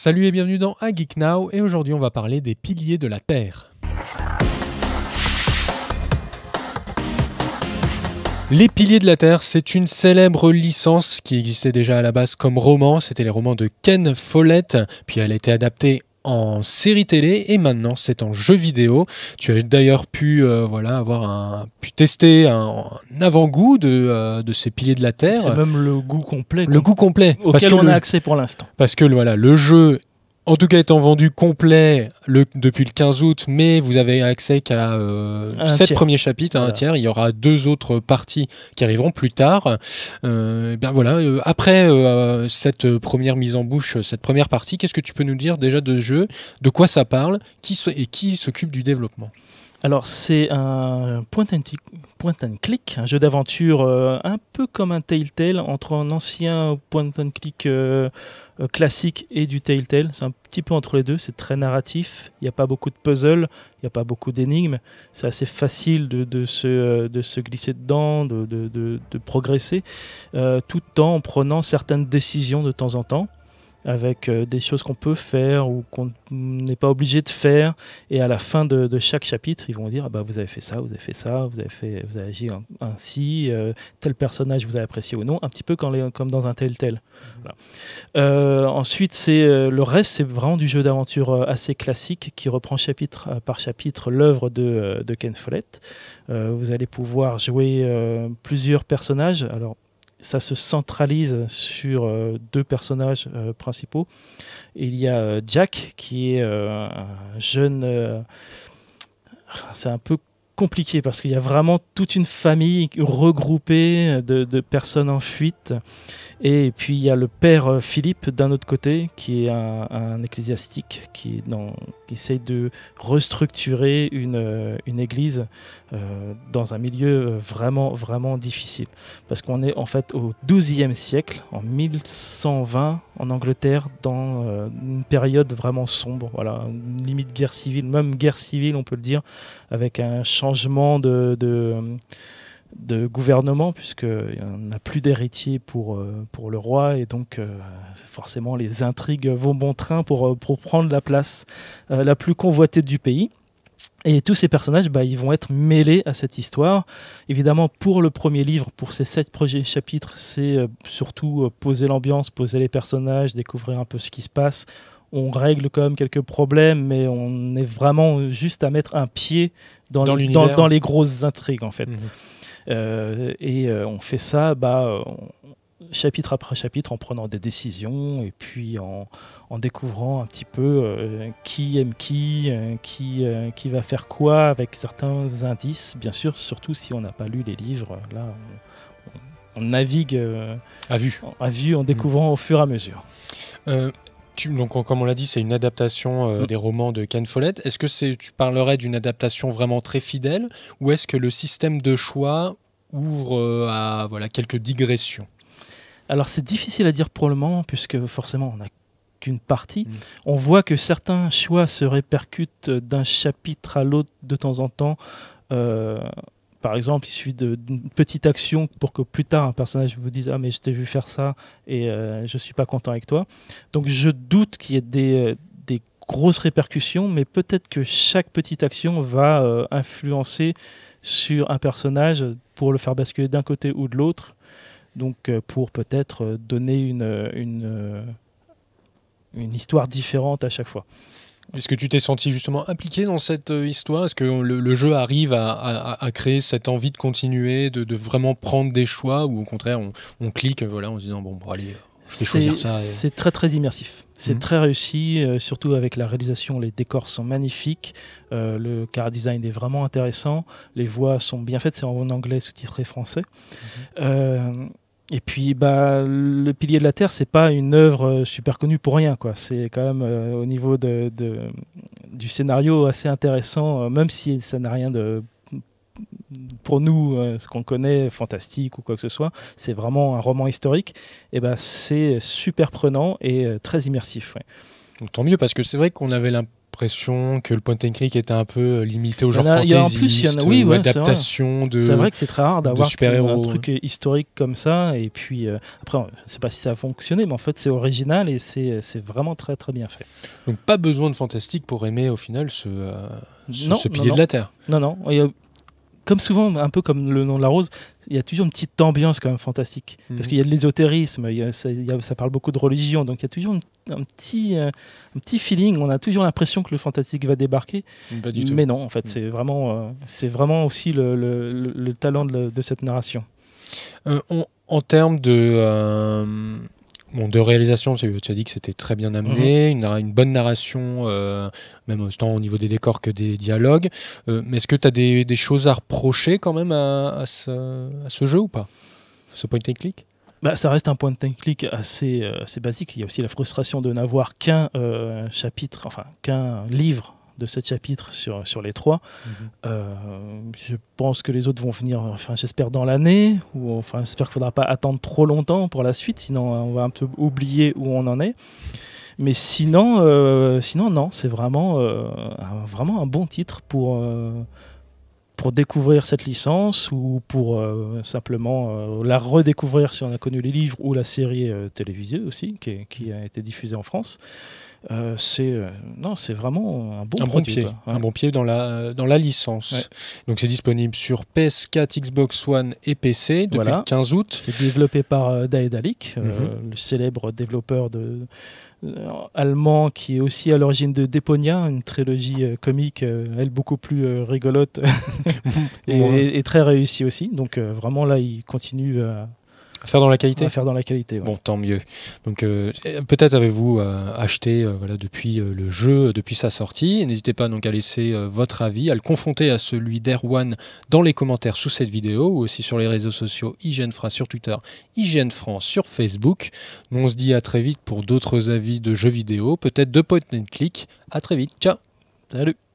Salut et bienvenue dans A Geek Now et aujourd'hui on va parler des piliers de la Terre. Les Piliers de la Terre, c'est une célèbre licence qui existait déjà à la base comme roman. C'était les romans de Ken Follett, puis elle a été adaptée en série télé et maintenant c'est en jeu vidéo. Tu as d'ailleurs pu euh, voilà avoir un pu tester un, avant-goût de, euh, de, ces piliers de la terre. C'est même le goût complet. Le goût complet auquel parce que on a accès pour l'instant. Parce que voilà le jeu en tout cas étant vendu complet le, depuis le 15 août, mais vous avez accès qu'à euh, 7 premiers chapitres, un tiers. Il y aura deux autres parties qui arriveront plus tard. Euh, bien voilà. Euh, après euh, cette première mise en bouche, cette première partie, qu'est-ce que tu peux nous dire déjà de jeu? De quoi ça parle? Qui Et qui s'occupe du développement? Alors c'est un point and, click, un jeu d'aventure euh, un peu comme un Telltale, entre un ancien point and click euh, euh, classique et du Telltale. C'est un petit peu entre les deux, c'est très narratif, il n'y a pas beaucoup de puzzles, il n'y a pas beaucoup d'énigmes, c'est assez facile de, se, glisser dedans, de, de progresser, tout en prenant certaines décisions de temps en temps avec euh, des choses qu'on peut faire ou qu'on n'est pas obligé de faire. Et à la fin de, chaque chapitre, ils vont dire ah bah, Vous avez fait ça, vous avez fait ça, vous avez, fait, vous avez agi ainsi, euh, tel personnage vous avez apprécié ou non, un petit peu comme, dans un tel tel. Euh, ensuite, c'est le reste, c'est vraiment du jeu d'aventure assez classique qui reprend chapitre par chapitre l'œuvre de, Ken Follett. vous allez pouvoir jouer plusieurs personnages. Alors, ça se centralise sur euh, deux personnages euh, principaux. il y a euh, Jack, qui est un jeune... c'est un peu compliqué parce qu'il y a vraiment toute une famille regroupée de, personnes en fuite. Et puis il y a le père Philippe d'un autre côté, qui est un, ecclésiastique, qui, est essaye de restructurer une, une église euh, dans un milieu euh, vraiment, vraiment difficile. Parce qu'on est en fait au XIIe siècle, en 1120, en Angleterre, dans euh, une période vraiment sombre, voilà, une limite guerre civile, même guerre civile, on peut le dire, avec un changement de, de gouvernement, puisqu'il n'y a plus d'héritier pour, pour le roi, et donc forcément les intrigues vont bon train pour, pour prendre la place la plus convoitée du pays. Et tous ces personnages, bah, ils vont être mêlés à cette histoire. Évidemment, pour le premier livre, pour ces sept premiers chapitres, c'est euh, surtout euh, poser l'ambiance, poser les personnages, découvrir un peu ce qui se passe. On règle quand même quelques problèmes, mais on est vraiment juste à mettre un pied dans, les, dans, les, grosses intrigues, en fait. Mhm. Euh, et on fait ça, bah, chapitre après chapitre, en prenant des décisions et puis en, en découvrant un petit peu euh, qui aime qui, euh, qui, euh, qui va faire quoi avec certains indices, bien sûr, surtout si on n'a pas lu les livres. Là, on, navigue à vue, à vue en découvrant au fur et à mesure. Tu, donc, comme on l'a dit, c'est une adaptation mm. des romans de Ken Follett. Est-ce que c'est, tu parlerais d'une adaptation vraiment très fidèle ou est-ce que le système de choix ouvre à voilà, quelques digressions? Alors c'est difficile à dire pour le moment, puisque forcément on n'a qu'une partie. Mm. On voit que certains choix se répercutent d'un chapitre à l'autre de temps en temps. Euh, par exemple, il suffit d'une petite action pour que plus tard un personnage vous dise Ah, mais je t'ai vu faire ça et euh, je ne suis pas content avec toi. Donc je doute qu'il y ait des, des, grosses répercussions, mais peut-être que chaque petite action va euh, influencer sur un personnage pour le faire basculer d'un côté ou de l'autre. Donc pour peut-être donner une, une une histoire différente à chaque fois. Est-ce que tu t'es senti justement impliqué dans cette euh, histoire? Est-ce que le, jeu arrive à, créer cette envie de continuer, de, vraiment prendre des choix, ou au contraire on, clique voilà, en se disant bon, bon allez, c'est très très immersif. C'est mhm. très réussi, euh, surtout avec la réalisation. Les décors sont magnifiques, euh, le car design est vraiment intéressant, les voix sont bien faites, c'est en anglais sous-titré français. Mhm. Et puis, bah, le Pilier de la Terre, c'est pas une œuvre euh, super connue pour rien, quoi. C'est quand même euh, au niveau de, du scénario assez intéressant, euh, même si ça n'a rien de pour nous, ce qu'on connaît, fantastique ou quoi que ce soit, c'est vraiment un roman historique. Et ben, c'est super prenant et très immersif. tant mieux parce que c'est vrai qu'on avait l'impression l'impression que le point and click était un peu limité au genre il y a, oui, ouais, adaptation de. C'est vrai que c'est très rare d'avoir un truc historique comme ça. Et puis après, je sais pas si ça a fonctionné, mais en fait, c'est original et c'est vraiment très très bien fait. Donc pas besoin de fantastique pour aimer au final ce, ce, ce pilier de la terre. Non, non comme souvent, un peu comme le nom de la rose, il y a toujours une petite ambiance quand même fantastique. Parce mhm. qu'il y a de l'ésotérisme, ça, parle beaucoup de religion, donc il y a toujours un, petit, euh, un petit feeling, on a toujours l'impression que le fantastique va débarquer. mais non, en fait, mhm. c'est vraiment, euh, c'est vraiment aussi le, le, talent de, cette narration. Euh, en termes de Bon, de réalisation, tu as dit que c'était très bien amené, mhm. une, une, bonne narration, euh, même autant au niveau des décors que des dialogues. Euh, mais est-ce que tu as des, des, choses à reprocher quand même à, ce, à ce, jeu ou pas? Ce point and click? Bah, ça reste un point and click assez, euh, assez basique. Il y a aussi la frustration de n'avoir qu'un chapitre, enfin qu'un livre de ce chapitre sur, sur les trois. Mhm. Euh, je pense que les autres vont venir, enfin j'espère dans l'année, ou enfin j'espère qu'il ne faudra pas attendre trop longtemps pour la suite, sinon on va un peu oublier où on en est. Mais sinon, euh, sinon non, c'est vraiment, euh, un, vraiment un bon titre pour, pour découvrir cette licence ou pour simplement la redécouvrir si on a connu les livres ou la série télévisée aussi qui, qui, a été diffusée en France. Euh, c'est euh, non, c'est vraiment un bon, un pied, un bon pied dans la dans la licence. Donc c'est disponible sur PS4, Xbox One et PC depuis le 15 août. C'est développé par euh, Daedalic, mhm. le célèbre développeur de allemand qui est aussi à l'origine de Deponia, une trilogie comique, elle beaucoup plus rigolote et, et, très réussie aussi. Donc vraiment là, il continue à faire dans la qualité faire dans la qualité. Bon, tant mieux. Donc, euh, peut-être avez-vous euh, acheté euh, voilà, depuis le jeu, depuis sa sortie. N'hésitez pas donc à laisser votre avis, à le confronter à celui d'Erwan dans les commentaires sous cette vidéo ou aussi sur les réseaux sociaux IGN sur Twitter, IGN France sur Facebook. Nous, on se dit à très vite pour d'autres avis de jeux vidéo, peut-être de point and click. À très vite. Ciao. Salut.